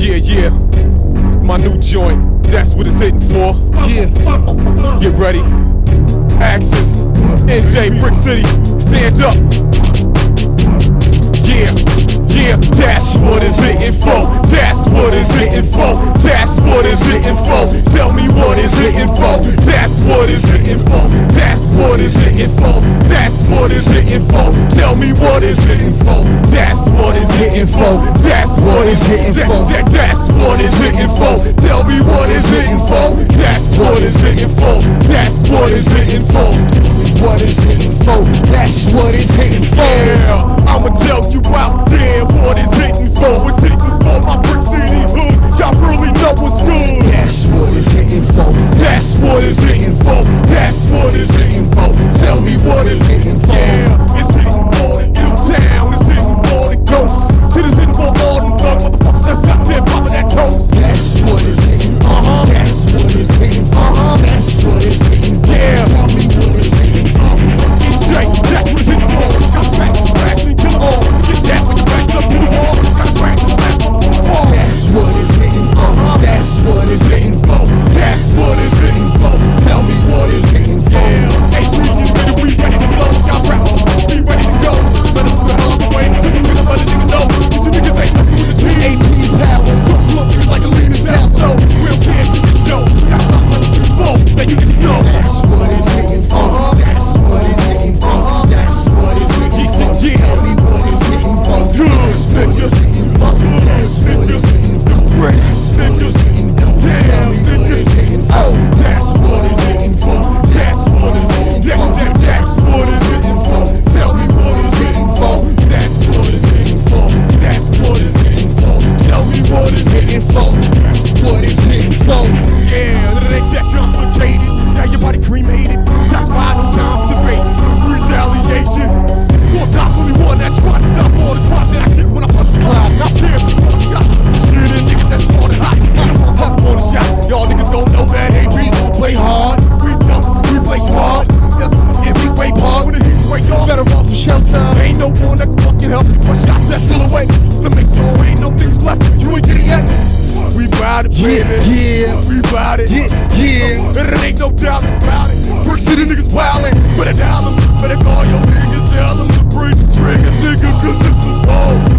Yeah, yeah. It's my new joint. That's what it's hitting for. Yeah. Get ready. Axis. NJ Brick City. Stand up. Yeah. Yeah. That's what it's hitting for. That's what it's hitting for. That's what it's hitting for. Tell me what it's hitting for. That's what it's hitting for. That's what is it's hitting for. That's what is it's hitting for. Tell me what is it's hitting for. That's what is it's hitting for. That's what is it's hitting for. That's what is it's hitting for. Tell me what is it's hitting for. That's what is it's hitting for. That's what is. hitting for. me what is it? That silhouette to make sure ain't no things left. You ain't getting yet. We bout it, yeah, baby. Yeah, we bout it. Yeah, yeah. And it ain't no doubt about it. Brick City niggas wildin'. Better dial them. Better call your niggas. Tell them to bring the trigger, nigga, cause it's a ball.